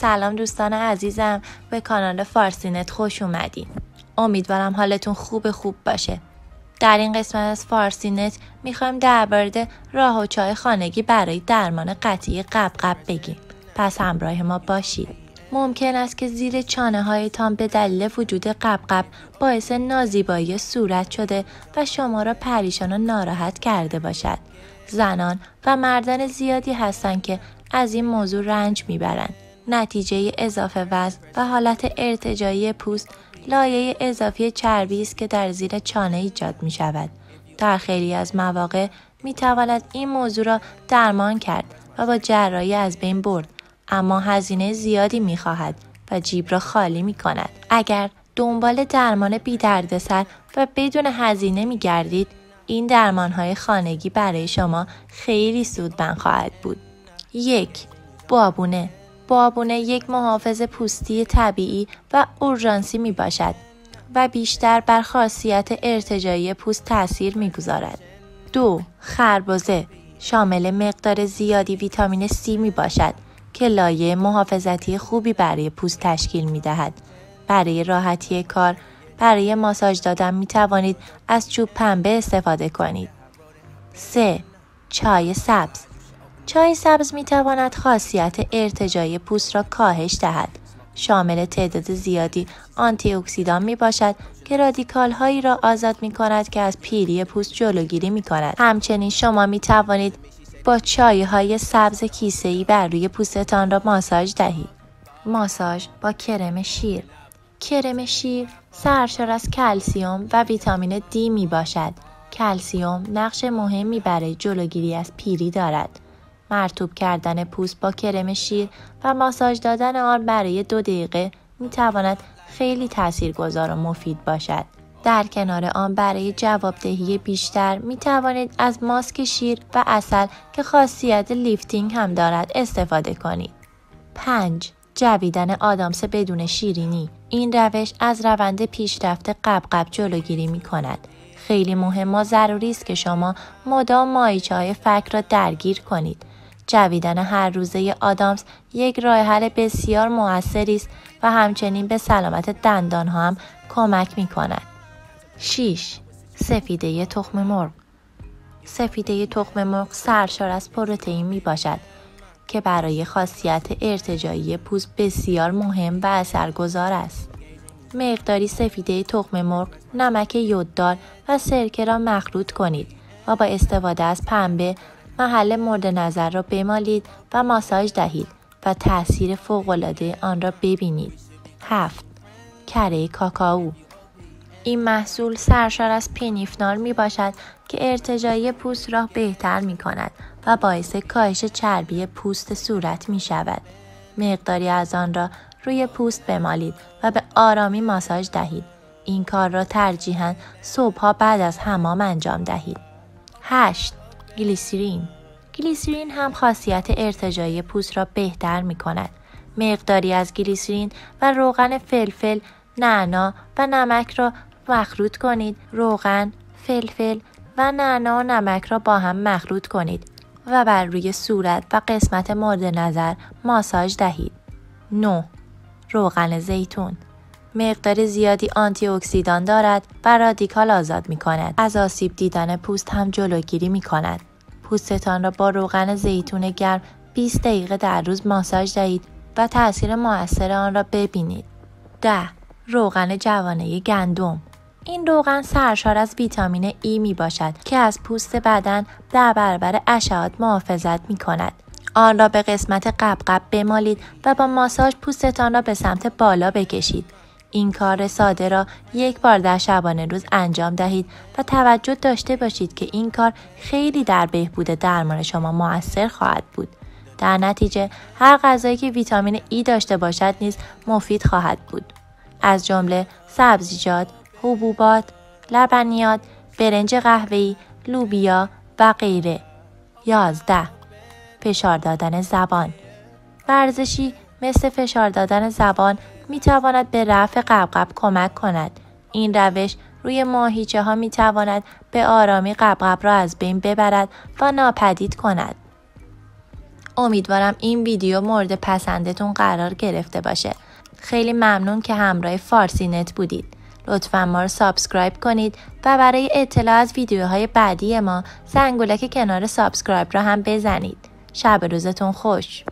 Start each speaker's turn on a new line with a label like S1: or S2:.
S1: سلام دوستان عزیزم. به کانال فارسینت خوش اومدین. امیدوارم حالتون خوب خوب باشه. در این قسمت از فارسینت می‌خوایم درباره راه و چای خانگی برای درمان قطعی قبقب بگیم. پس همراه ما باشید. ممکن است که زیر چانه هایتان به دلیل وجود قبقب باعث نازیبایی صورت شده و شما را پریشان و ناراحت کرده باشد. زنان و مردان زیادی هستند که از این موضوع رنج می‌برند. نتیجه اضافه وزن و حالت ارتجایی پوست لایه اضافی چربی است که در زیر چانه ایجاد می شود. در خیلی از مواقع می تواند این موضوع را درمان کرد و با جراحی از بین برد اما هزینه زیادی می خواهد و جیب را خالی می کند. اگر دنبال درمان بی دردسر و بدون هزینه می گردید این درمان های خانگی برای شما خیلی سودمند خواهد بود. یک بابونه بابونه یک محافظ پوستی طبیعی و اورژانسی می باشد و بیشتر بر خاصیت ارتجایی پوست تاثیر می گذارد. دو خربزه شامل مقدار زیادی ویتامین C می باشد که لایه محافظتی خوبی برای پوست تشکیل می دهد. برای راحتی کار برای ماساژ دادن می توانید از چوب پنبه استفاده کنید. 3. چای سبز چای سبز می تواند خاصیت ارتجای پوست را کاهش دهد. شامل تعداد زیادی آنتی اکسیدان می باشد که رادیکال هایی را آزاد می کند که از پیری پوست جلوگیری می کند. همچنین شما می توانید با چای های سبز کیسه ای بر روی پوستتان را ماساژ دهید. ماساژ با کرم شیر کرم شیر سرشار از کلسیوم و ویتامین D می باشد. کلسیوم نقش مهمی برای جلوگیری از پیری دارد. مرتوب کردن پوست با کرم شیر و ماساژ دادن آن برای دو دقیقه می تواند خیلی تاثیرگذار و مفید باشد. در کنار آن برای جوابدهی بیشتر می توانید از ماسک شیر و اصل که خاصیت لیفتینگ هم دارد استفاده کنید. 5. جویدن آدامس بدون شیرینی این روش از روند پیشرفت قبقب جلوگیری می کند. خیلی مهم و ضروری است که شما مدام مایچه های فک را درگیر کنید. جویدن هر روزه آدامس یک راه حل بسیار موثری است و همچنین به سلامت دندان ها هم کمک می کند. 6. سفیده تخم مرغ سفیده تخم مرغ سرشار از پروتئین می باشد که برای خاصیت ارتجایی پوست بسیار مهم و اثرگذار است. مقداری سفیده تخم مرغ، نمک یوددار و سرکه را مخلوط کنید و با استفاده از پنبه محل مورد نظر را بمالید و ماساژ دهید و تاثیر فوقالعاده آن را ببینید. 7. کره کاکائو این محصول سرشار از پینیفنال می باشد که ارتجایی پوست را بهتر می کند و باعث کاهش چربی پوست صورت می شود. مقداری از آن را روی پوست بمالید و به آرامی ماساژ دهید. این کار را ترجیحاً صبحها بعد از حمام انجام دهید. 8. گلیسرین گلیسرین هم خاصیت ارتجایی پوست را بهتر می کند. مقداری از گلیسرین و روغن فلفل، نعنا و نمک را مخلوط کنید. روغن، فلفل و نعنا و نمک را با هم مخلوط کنید و بر روی صورت و قسمت مورد نظر ماساژ دهید. 9. روغن زیتون مقدار زیادی آنتی اکسیدان دارد و رادیکال آزاد می کند. از آسیب دیدن پوست هم جلوگیری می کند. پوستتان را با روغن زیتون گرم 20 دقیقه در روز ماساژ دهید و تاثیر موثر آن را ببینید. 10. روغن جوانه گندم این روغن سرشار از ویتامین ای می باشد که از پوست بدن در برابر اشعات محافظت می کند. آن را به قسمت قبقب بمالید و با ماساژ پوستتان را به سمت بالا بکشید. این کار ساده را یک بار در شبانه روز انجام دهید و توجه داشته باشید که این کار خیلی در بهبود درمان شما موثر خواهد بود. در نتیجه هر غذایی که ویتامین ای داشته باشد نیز مفید خواهد بود. از جمله سبزیجات، حبوبات، لبنیات، برنج قهوه‌ای، لوبیا و غیره. 11. فشار دادن زبان ورزشی مثل فشار دادن زبان می تواند به رفع قبقب کمک کند. این روش روی ماهیچه ها می تواند به آرامی غبغب را از بین ببرد و ناپدید کند. امیدوارم این ویدیو مورد پسندتون قرار گرفته باشه. خیلی ممنون که همراه فارسی نت بودید. لطفا ما رو subscribe کنید و برای اطلاع از ویدیوهای بعدی ما زنگولک کنار subscribe را هم بزنید. شب روزتون خوش.